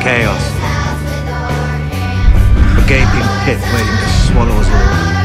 chaos. A gaping pit waiting to swallow us all.